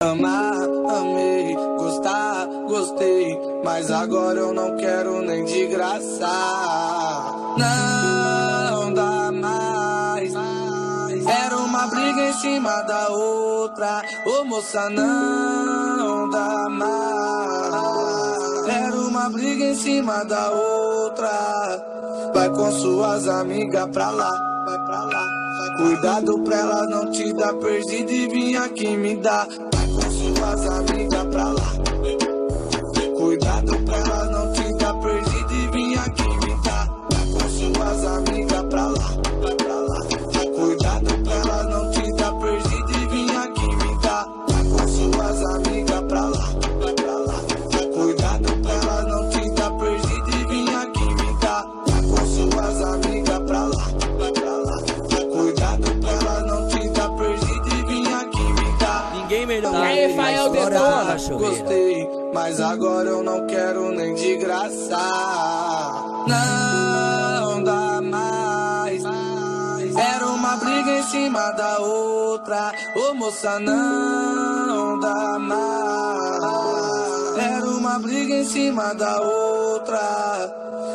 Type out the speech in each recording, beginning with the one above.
Amar, amei, gostar, gostei, mas agora eu não quero nem de graça. Não dá mais. Era uma briga em cima da outra. Ô moça, não dá mais. Era uma briga em cima da outra. Vai com suas amigas pra lá, vai pra lá. Cuidado pra ela não te dar perdido e vir aqui me dar suas amigas pra lá. Melhor. Tá aí, Fael Detona. Gostei, mas agora eu não quero nem de graça. Não dá mais. Era uma briga em cima da outra. Ô moça, não dá mais. Era uma briga em cima da outra.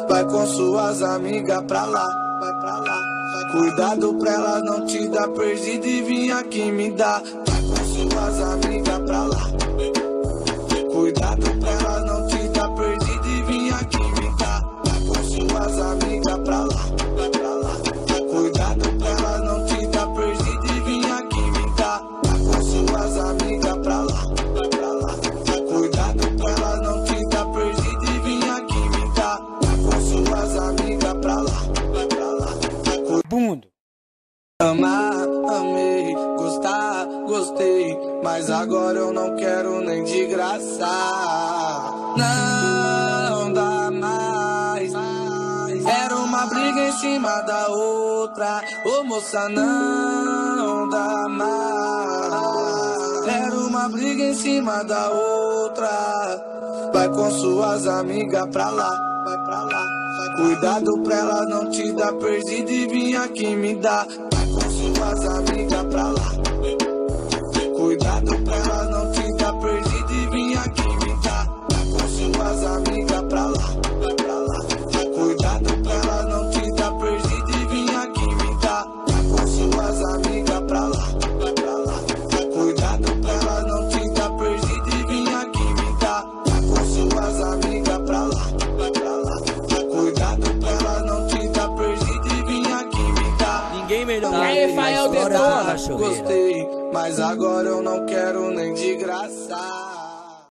Vai com suas amigas pra lá, vai pra lá. Cuidado pra ela não te dar perdido e vir aqui me dar. Suas amigas pra lá. Cuidado pra ela não te dar perdido e vir aqui me dar. Vai com suas amigas pra lá. Cuidado pra ela não te dar perdido e vir aqui me dar. Vai com suas amigas pra lá. Cuidado pra ela não te dar perdido e vir aqui me dar. Vai com suas amigas pra lá. Bundo. Mas agora eu não quero nem de graça. Não dá mais. Era uma briga em cima da outra. Ô moça, não dá mais. Era uma briga em cima da outra. Vai com suas amigas pra lá, vai pra lá. Cuidado pra ela não te dar perdido e vir aqui me dar. Vai com suas amigas pra lá. Detona. Gostei, mas agora eu não quero nem de graça.